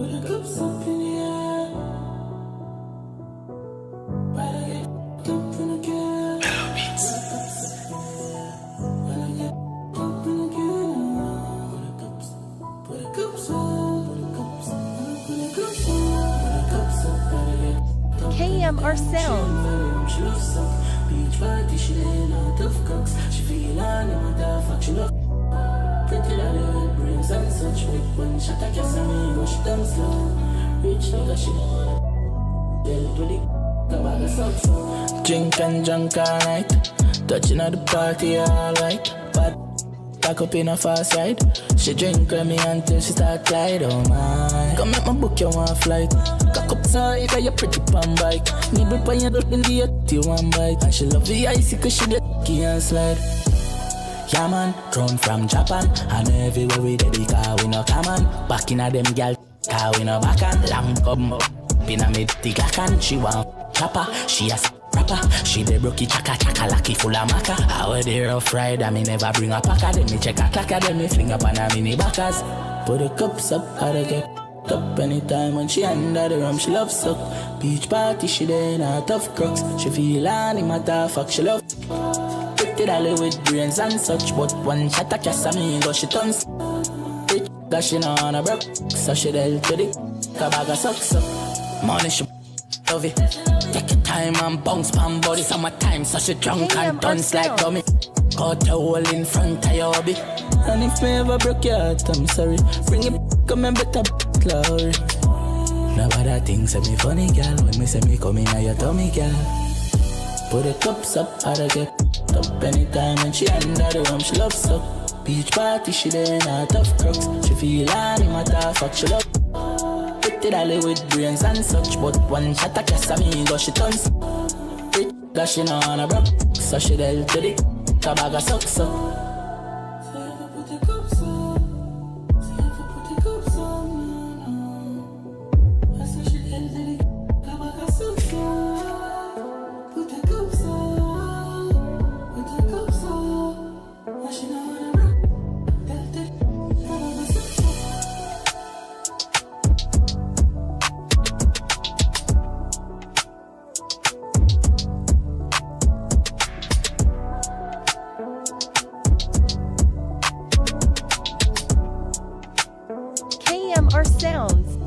Put the cups up in the I get up in again. When I get up in again. Put the cups up. Put cups up. Put cups up. Put cups. When I get up KMR Sounds. she love suck. Beach party, she laying out tough cocks. She feel on him, what the fuck she love. Pretty lady Quick when shot a kiss on me, go she slow. Rich nigga, she with it, the. Drink and drunk all night. Touching at the party all right. But back up in a fast ride. She drink with me until she start glide. Oh my. Come make my book you one flight. Cock up side, you pretty pan bike. Nibble pan your in the you one bite. And she love the icy cause she the key and slide. Yeah man, grown from Japan And everywhere we we no come on Back in a them gal car we no back on Lamb come up. In a mid the can She want chopper, she a rapper She the brokey chaka chaka lucky full of maca. I wear the rough rider, me never bring a packer Then me check a clacker, then me fling up on a mini backers. Put the cups up, how to get up. Anytime when she under the rum, she love suck Beach party, she there in a tough crux. She feel him, matter fuck, she love Pretty dolly with brains and such. But one shot a kiss me go she turns Know on a broke So she dealt to the bag of sucks up Money she love it. Take your time and bounce pan body. Summertime so she drunk and dance like dummy Got a hole in front of your hobby And if me ever broke your heart I'm sorry. Bring it come and better glory Nobody thinks of me funny girl. When me say me come in at your tummy girl. Put the cups up, how to get up anytime when she under the rum, she love suck. Beach party, she there in a tough crux. She feel him, what fuck she love. Pretty dolly with brains and such, but one shot a kiss me go she turns. Rich gushing on a broke, so she dealt to the bag of sucks KMR Sounds.